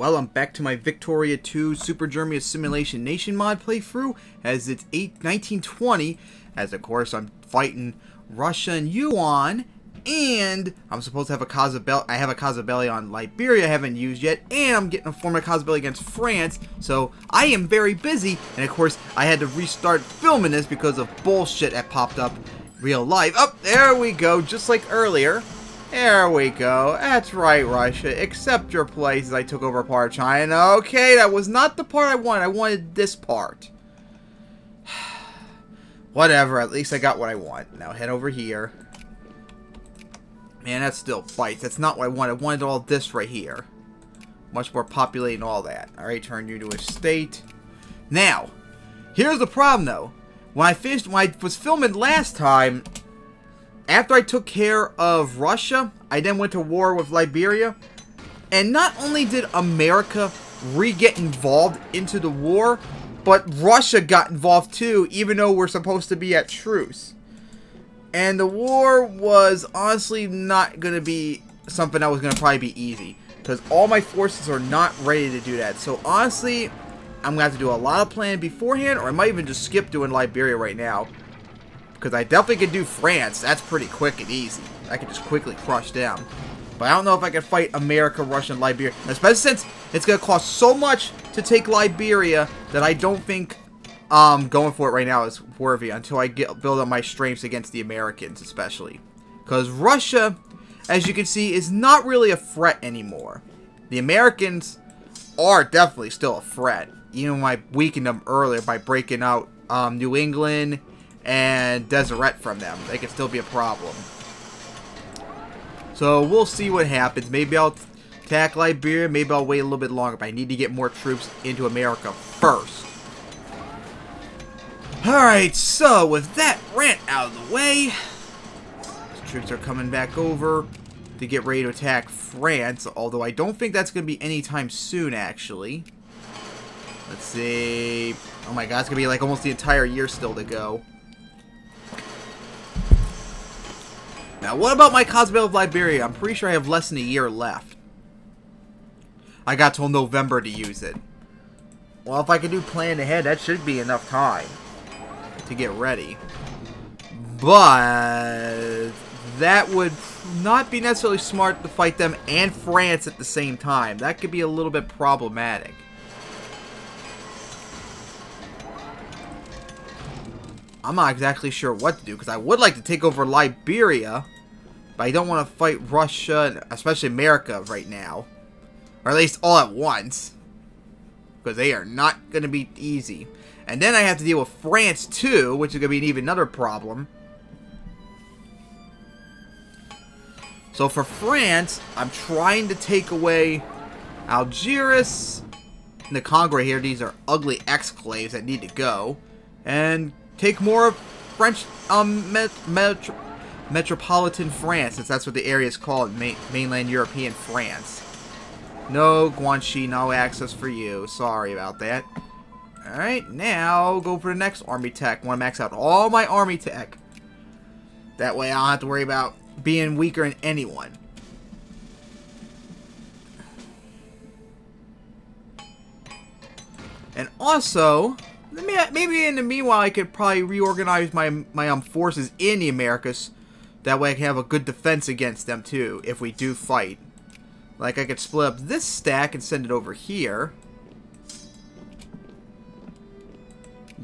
Well, I'm back to my Victoria 2 Super Germany Assimilation Nation mod playthrough, as it's 8, 1920, as of course I'm fighting Russia and Yuan, and I'm supposed to have a Cazabel I have a casus belli on Liberia I haven't used yet, and I'm getting a form of casus belli against France, so I am very busy, and of course I had to restart filming this because of bullshit that popped up real life. Up oh, there we go, just like earlier. There we go. That's right, Russia. Accept your places. I took over part of China. Okay, that was not the part I wanted. I wanted this part. Whatever. At least I got what I want. Now head over here. Man, that still bites. That's not what I wanted. I wanted all this right here. Much more populated and all that. Alright, turn you to a state. Now, here's the problem though. When I finished, when I was filming last time, after I took care of Russia, I then went to war with Liberia. And not only did America re-get involved into the war, but Russia got involved too, even though we're supposed to be at truce. And the war was honestly not going to be something that was going to probably be easy. Because all my forces are not ready to do that. So honestly, I'm going to have to do a lot of planning beforehand, or I might even just skip doing Liberia right now. Because I definitely could do France. That's pretty quick and easy. I could just quickly crush down. But I don't know if I can fight America, Russia, and Liberia. Especially since it's going to cost so much to take Liberia that I don't think um, going for it right now is worthy until I get build up my strengths against the Americans, especially. Because Russia, as you can see, is not really a threat anymore. The Americans are definitely still a threat. Even when I weakened them earlier by breaking out um, New England and Deseret from them. They can still be a problem. So we'll see what happens. Maybe I'll attack Liberia. Maybe I'll wait a little bit longer. But I need to get more troops into America first. Alright, so with that rant out of the way, troops are coming back over to get ready to attack France, although I don't think that's going to be anytime soon, actually. Let's see... Oh my god, it's going to be like almost the entire year still to go. Now, what about my Cosmo of Liberia? I'm pretty sure I have less than a year left. I got till November to use it. Well, if I can do plan ahead, that should be enough time to get ready. But that would not be necessarily smart to fight them and France at the same time. That could be a little bit problematic. I'm not exactly sure what to do, because I would like to take over Liberia, but I don't want to fight Russia, especially America right now. Or at least all at once. Because they are not going to be easy. And then I have to deal with France too, which is going to be an even another problem. So for France, I'm trying to take away Algiers, the Congo here. These are ugly exclaves that need to go. And take more of French um, met met metropolitan France, since that's what the area is called, ma mainland European France. No, Guangxi, no access for you. Sorry about that. Alright, now go for the next army tech. want to max out all my army tech. That way I don't have to worry about being weaker than anyone. And also, maybe in the meanwhile, I could probably reorganize my my um forces in the Americas. That way, I can have a good defense against them too, if we do fight. Like, I could split up this stack and send it over here.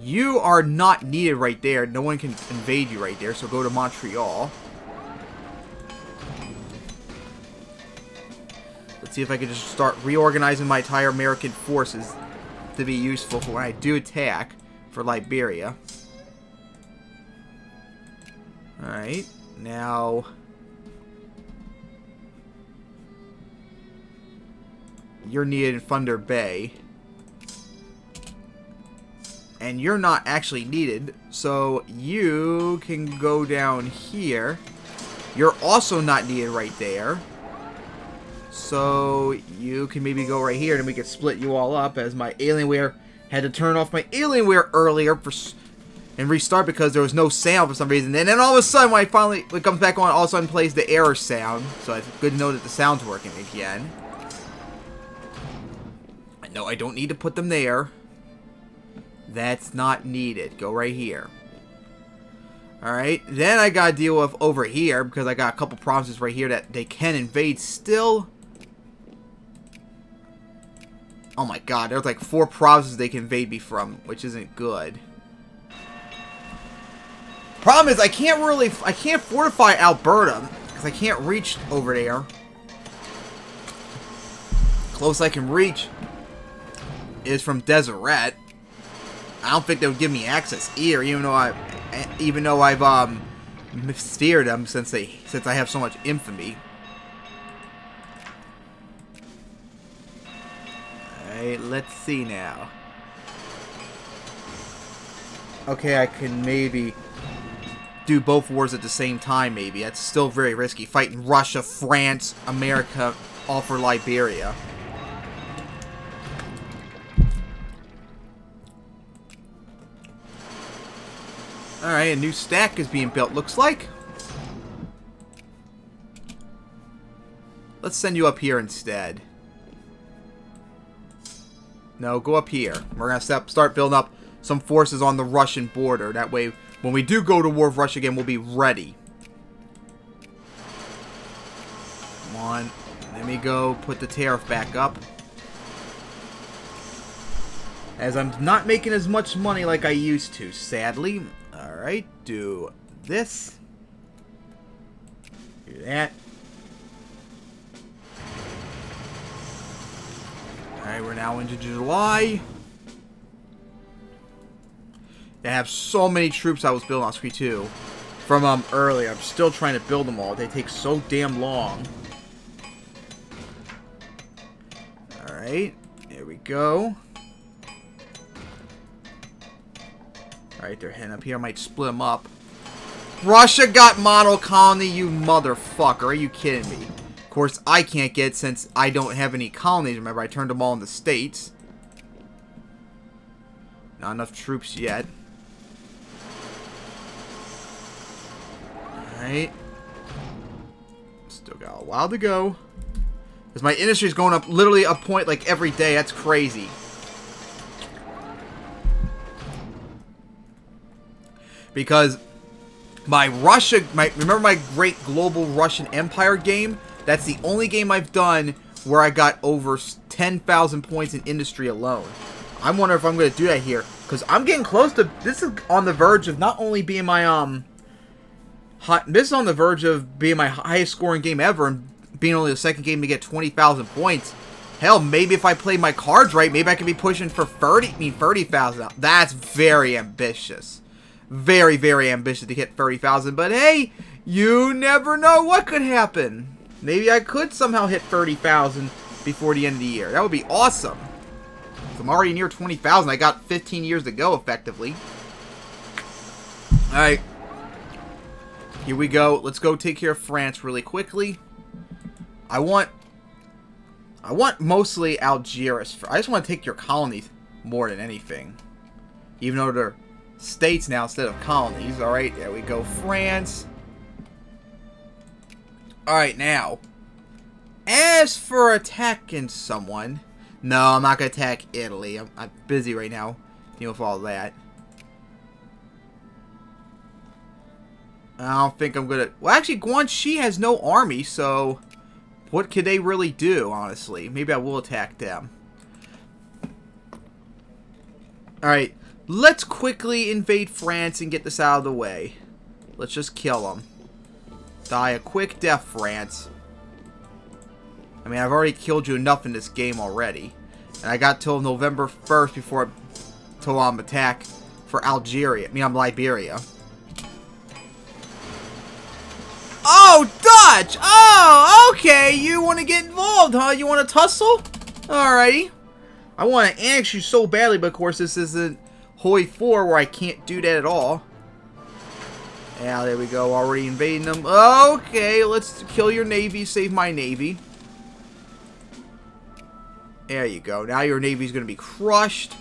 You are not needed right there. No one can invade you right there, so go to Montreal. Let's see if I can just start reorganizing my entire American forces to be useful for when I do attack for Liberia. Alright, now... You're needed in Thunder Bay. And you're not actually needed, so you can go down here. You're also not needed right there. So you can maybe go right here and we can split you all up as my Alienware had to turn off my Alienware earlier for and restart because there was no sound for some reason. And then all of a sudden when I finally when it comes back on, all of a sudden plays the error sound. So it's good to know that the sound's working again. No, I don't need to put them there. That's not needed. Go right here. Alright, then I gotta deal with over here, because I got a couple provinces right here that they can invade still. Oh my god, there's like four provinces they can invade me from, which isn't good. Problem is, I can't really, I can't fortify Alberta, because I can't reach over there. Close I can reach is from Deseret. I don't think they would give me access here, even though I, even though I've um, feared them since they, since I have so much infamy. Let's see now. Okay, I can maybe do both wars at the same time, maybe. That's still very risky. Fighting Russia, France, America, all for Liberia. Alright, a new stack is being built, looks like. Let's send you up here instead. No, go up here. We're going to start building up some forces on the Russian border. That way, when we do go to war with Russia again, we'll be ready. Come on. Let me go put the tariff back up. As I'm not making as much money like I used to, sadly. Alright, do this. Do that. Alright, we're now into July. They have so many troops I was building on Scree 2 from um, earlier. I'm still trying to build them all. They take so damn long. Alright, here we go. Alright, they're heading up here. I might split them up. Russia got model colony, you motherfucker. Are you kidding me? Course, I can't get since I don't have any colonies. Remember, I turned them all into states. Not enough troops yet. Alright. Still got a while to go. Because my industry is going up literally a point like every day. That's crazy. Because my Russia, my remember my great global Russian Empire game? That's the only game I've done where I got over 10,000 points in industry alone. I'm wondering if I'm going to do that here. Because I'm getting close to... This is on the verge of not only being my... um. Hot, this is on the verge of being my highest scoring game ever and being only the second game to get 20,000 points. Hell, maybe if I play my cards right, maybe I could be pushing for 30, I mean 30,000. That's very ambitious. Very, very ambitious to hit 30,000. But hey, you never know what could happen. Maybe I could somehow hit 30,000 before the end of the year. That would be awesome. I'm already near 20,000. I got 15 years to go, effectively. Alright. Here we go. Let's go take care of France really quickly. I want... I want mostly Algiers. I just want to take your colonies more than anything. Even though they're states now instead of colonies. Alright, there we go. France. Alright, now. As for attacking someone... No, I'm not going to attack Italy. I'm, I'm busy right now dealing with all that. I don't think I'm going to... Well, actually, Guangxi has no army, so... What could they really do, honestly? Maybe I will attack them. Alright, let's quickly invade France and get this out of the way. Let's just kill them. Die a quick death, France. I mean, I've already killed you enough in this game already. And I got till November 1st before till I'm attack for Algeria. I mean, I'm Liberia. Oh, Dutch! Oh, okay. You want to get involved, huh? You want to tussle? Alrighty. I want to annex you so badly, but of course this isn't Hoi 4 where I can't do that at all. Yeah, there we go. Already invading them. Okay, let's kill your navy. Save my navy. There you go. Now your navy's going to be crushed.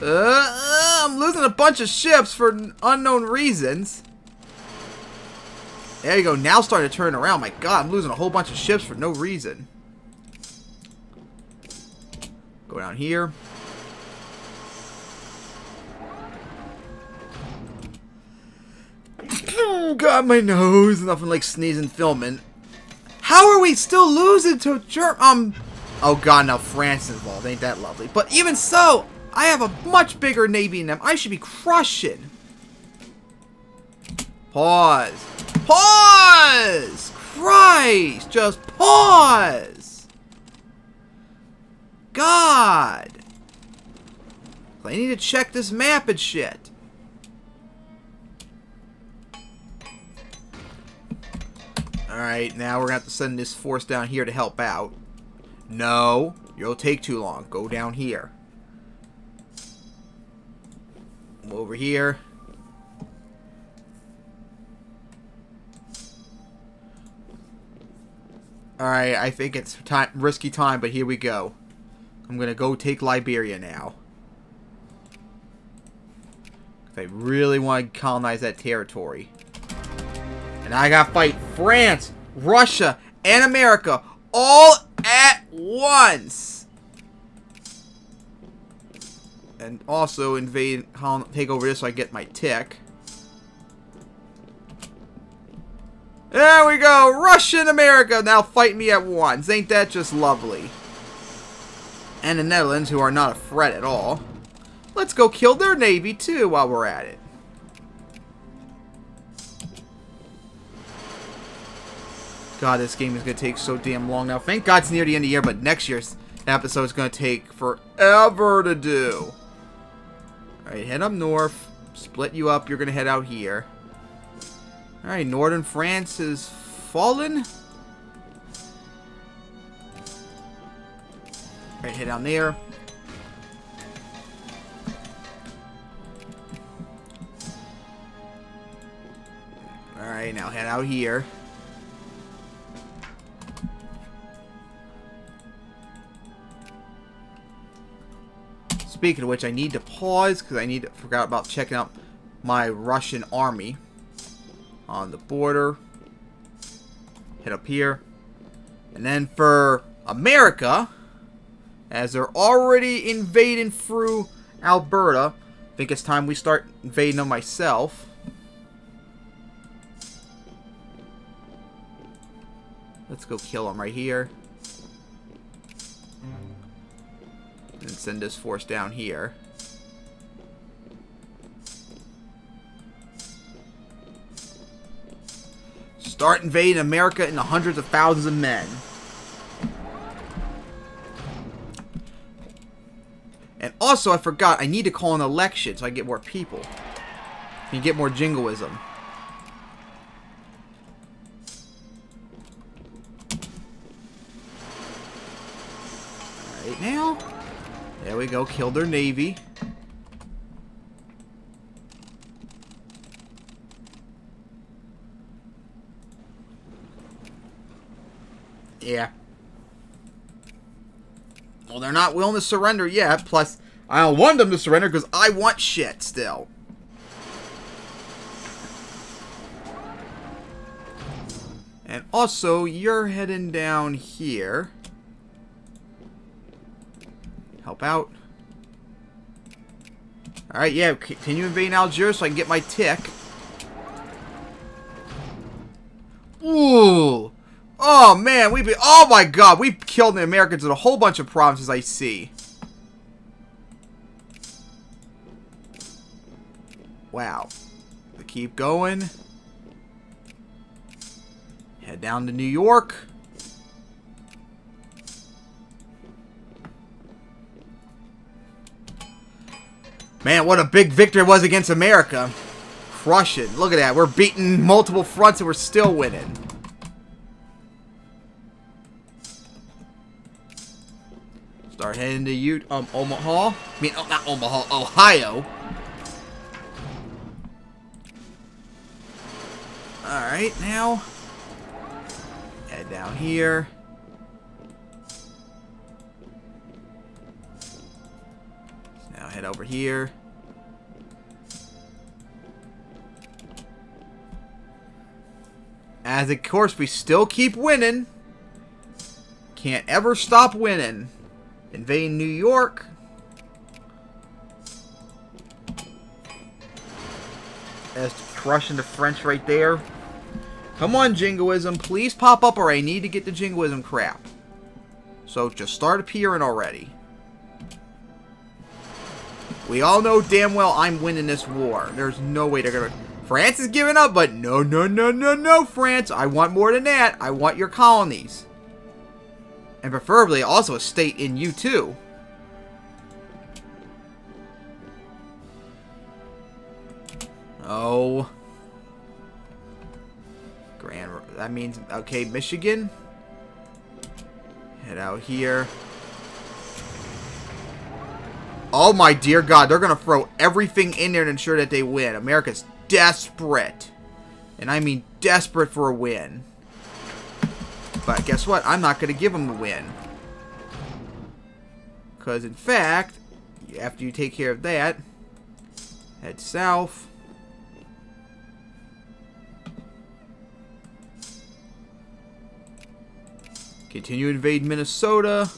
Uh, uh, I'm losing a bunch of ships for unknown reasons. There you go. Now starting to turn around. My god, I'm losing a whole bunch of ships for no reason. Go down here. Got my nose. Nothing like sneezing filming. How are we still losing to Germ? Um. Oh god, now France involved. Ain't that lovely? But even so, I have a much bigger navy than them. I should be crushing. Pause. Pause! Christ! Just pause! God! I need to check this map and shit. Alright, now we're going to have to send this force down here to help out. No, you'll take too long. Go down here. Over here. Alright, I think it's time, risky time, but here we go. I'm going to go take Liberia now. I really want to colonize that territory. And I gotta fight France, Russia, and America all at once. And also invade, take over this so I get my tick. There we go! Russia and America now fight me at once. Ain't that just lovely? And the Netherlands, who are not a threat at all. Let's go kill their navy, too, while we're at it. God, this game is going to take so damn long now. Thank God it's near the end of the year, but next year's episode is going to take forever to do. Alright, head up north. Split you up. You're going to head out here. Alright, northern France is fallen. Alright, head down there. Alright, now head out here. Speaking of which, I need to pause because I need to forgot about checking out my Russian army on the border. Hit up here. And then for America, as they're already invading through Alberta, I think it's time we start invading them myself. Let's go kill them right here. And send this force down here. Start invading America in the hundreds of thousands of men. And also, I forgot, I need to call an election so I get more people. And get more jingoism. Alright now. There we go, killed their navy. Yeah. Well, they're not willing to surrender yet. Plus, I don't want them to surrender because I want shit still. And also, you're heading down here help out. Alright, yeah, continue invading Algiers so I can get my tick. Ooh! Oh, man, we've been... Oh, my God! We've killed the Americans in a whole bunch of provinces I see. Wow. We keep going. Head down to New York. Man, what a big victory it was against America. Crush it. Look at that. We're beating multiple fronts and we're still winning. Start heading to Ute, um, Omaha. I mean, oh, not Omaha, Ohio. Alright, now. Head down here. Over here. As of course we still keep winning. Can't ever stop winning. Invading New York. As crushing the French right there. Come on, Jingoism. Please pop up or I need to get the Jingoism crap. So just start appearing already. We all know damn well I'm winning this war. There's no way they're gonna... France is giving up, but no, no, no, no, no, France. I want more than that. I want your colonies. And preferably also a state in you too. Oh. Grand, that means, okay, Michigan. Head out here. Oh my dear God, they're going to throw everything in there to ensure that they win. America's desperate. And I mean desperate for a win. But guess what? I'm not going to give them a win. Because in fact, after you take care of that, head south. Continue to invade Minnesota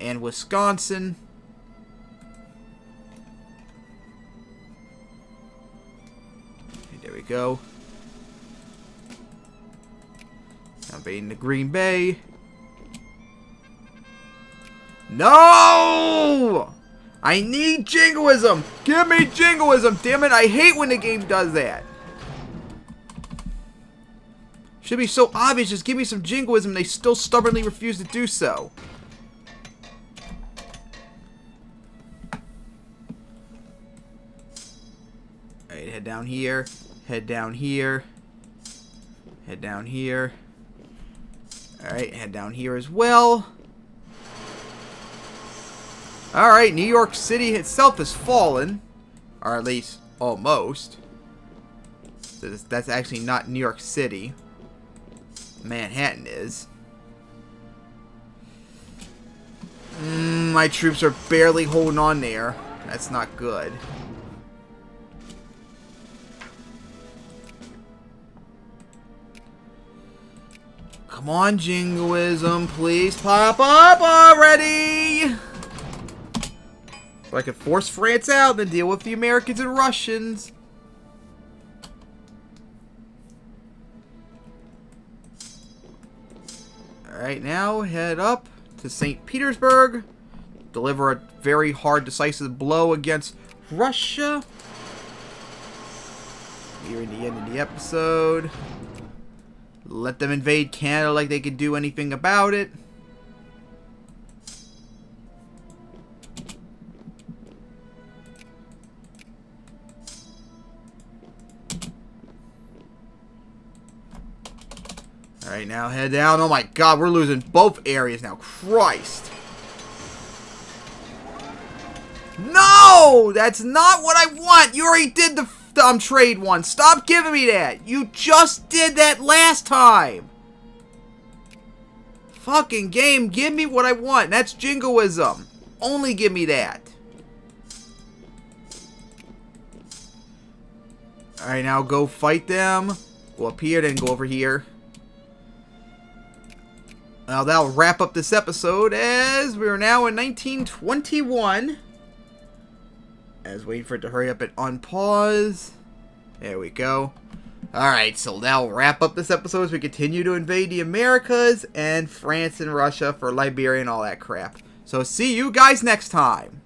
and Wisconsin. Go. Invading the Green Bay. No! I need jingoism! Give me jingoism! Damn it, I hate when the game does that. Should be so obvious, just give me some jingoism, they still stubbornly refuse to do so. Alright, head down here, head down here, head down here. Alright, head down here as well. Alright, New York City itself has fallen. Or at least, almost. That's actually not New York City. Manhattan is. Mm, my troops are barely holding on there. That's not good. Come on, Jingoism, please pop up already! So I can force France out and then deal with the Americans and Russians. Alright, now head up to St. Petersburg. Deliver a very hard, decisive blow against Russia. Here in the end of the episode. Let them invade Canada like they could do anything about it. Alright, now head down. Oh my god, we're losing both areas now. Christ. No! That's not what I want! You already did the um, trade one. Stop giving me that! You just did that last time! Fucking game, give me what I want. That's jingoism. Only give me that. Alright, now go fight them. Go up here, then go over here. Now that'll wrap up this episode as we are now in 1921. As waiting for it to hurry up and unpause. There we go. Alright, so that'll wrap up this episode as we continue to invade the Americas and France and Russia for Liberia and all that crap. So see you guys next time.